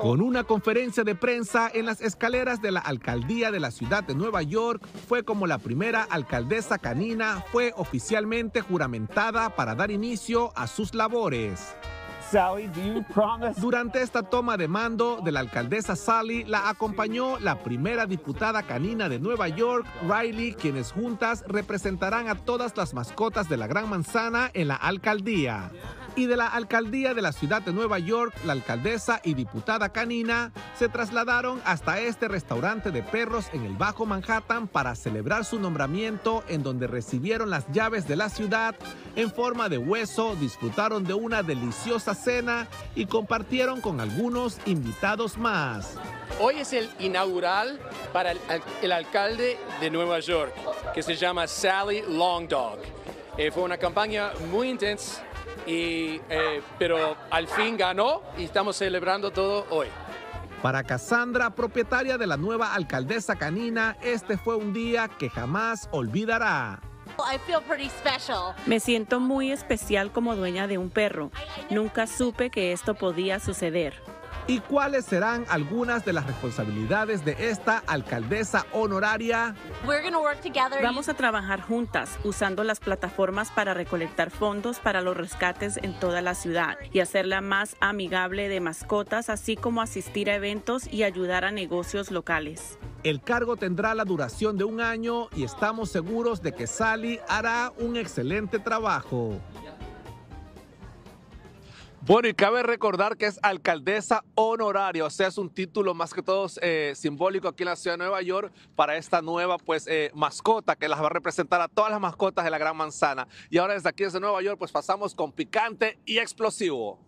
Con una conferencia de prensa en las escaleras de la alcaldía de la ciudad de Nueva York, fue como la primera alcaldesa canina fue oficialmente juramentada para dar inicio a sus labores. Durante esta toma de mando de la alcaldesa Sally la acompañó la primera diputada canina de Nueva York, Riley, quienes juntas representarán a todas las mascotas de la Gran Manzana en la alcaldía y de la alcaldía de la ciudad de Nueva York, la alcaldesa y diputada canina se trasladaron hasta este restaurante de perros en el Bajo Manhattan para celebrar su nombramiento en donde recibieron las llaves de la ciudad en forma de hueso, disfrutaron de una deliciosa cena y compartieron con algunos invitados más. Hoy es el inaugural para el, alcalde de Nueva York, que se llama Sally Longdog. Eh, fue una campaña muy intensa y, eh, pero al fin ganó y estamos celebrando todo hoy. Para Cassandra, propietaria de la nueva alcaldesa canina, este fue un día que jamás olvidará. Me siento muy especial como dueña de un perro. Nunca supe que esto podía suceder y cuáles serán algunas de las responsabilidades de esta alcaldesa honoraria. Vamos a trabajar juntas usando las plataformas para recolectar fondos para los rescates en toda la ciudad y hacerla más amigable de mascotas, así como asistir a eventos y ayudar a negocios locales. El cargo tendrá la duración de un año y estamos seguros de que Sally hará un excelente trabajo. Bueno, y cabe recordar que es alcaldesa honoraria, o sea, es un título más que todo eh, simbólico aquí en la ciudad de Nueva York para esta nueva pues eh, mascota que las va a representar a todas las mascotas de la Gran Manzana. Y ahora desde aquí, desde Nueva York, pues pasamos con picante y explosivo.